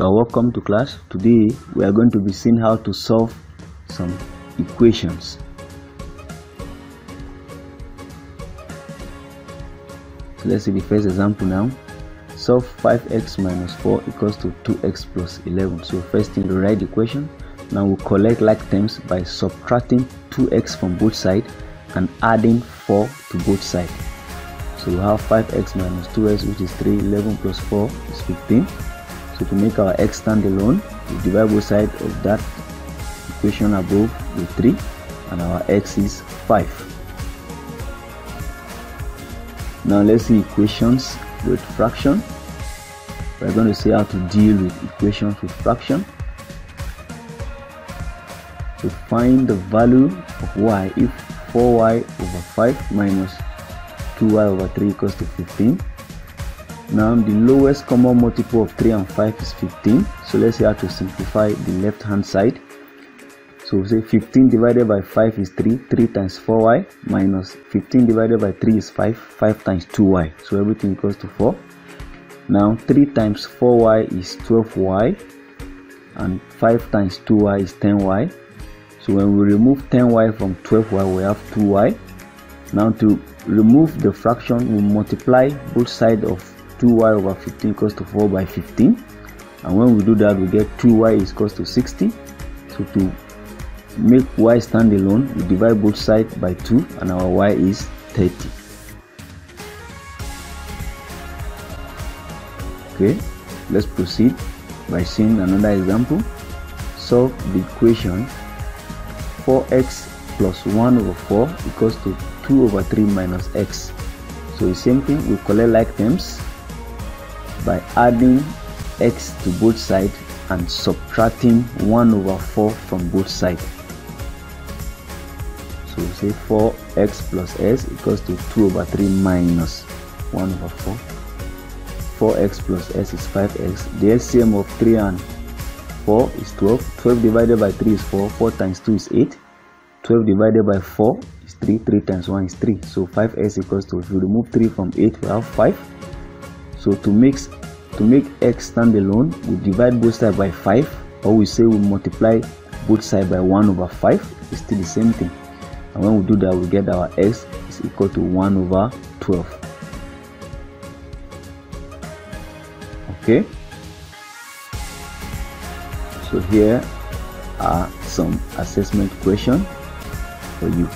You welcome to class. Today we are going to be seeing how to solve some equations. So let's see the first example now. Solve 5x minus 4 equals to 2x plus 11. So first thing, we write the equation. Now we collect like terms by subtracting 2x from both sides and adding 4 to both sides. So we have 5x minus 2x which is 3, 11 plus 4 is 15. So to make our x stand alone, we divide both sides of that equation above with 3 and our x is 5. Now let's see equations with fraction. We're going to see how to deal with equations with fraction. To find the value of y if 4y over 5 minus 2y over 3 equals to 15. Now the lowest common multiple of 3 and 5 is 15. So let's see how to simplify the left hand side. So say 15 divided by 5 is 3, 3 times 4y minus 15 divided by 3 is 5, 5 times 2y. So everything equals to 4. Now 3 times 4y is 12y and 5 times 2y is 10y. So when we remove 10y from 12y we have 2y. Now to remove the fraction we multiply both sides of 2y over 15 equals to 4 by 15 and when we do that we get 2y is equals to 60 so to make y stand alone we divide both sides by 2 and our y is 30 okay let's proceed by seeing another example. Solve the equation 4x plus 1 over 4 equals to 2 over 3 minus x. So the same thing we collect like terms by adding x to both sides and subtracting 1 over 4 from both sides. So we say 4x plus x equals to 2 over 3 minus 1 over 4 4x plus x is 5x the LCM of 3 and 4 is 12 12 divided by 3 is 4 4 times 2 is 8 12 divided by 4 is 3 3 times 1 is 3 so 5x equals to if you remove 3 from 8 we have 5 so to make to make x stand alone we divide both sides by 5 or we say we multiply both sides by 1 over 5 it's still the same thing. And when we do that we get our x is equal to 1 over 12 okay? So here are some assessment questions for you